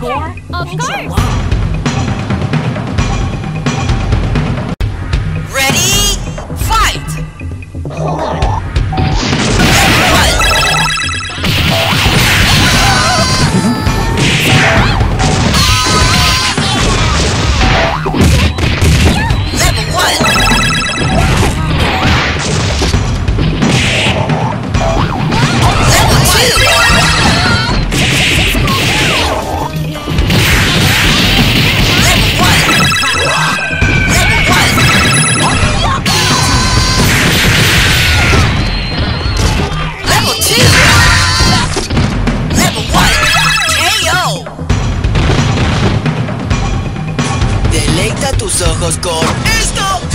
score? Of course! Ojos con esto.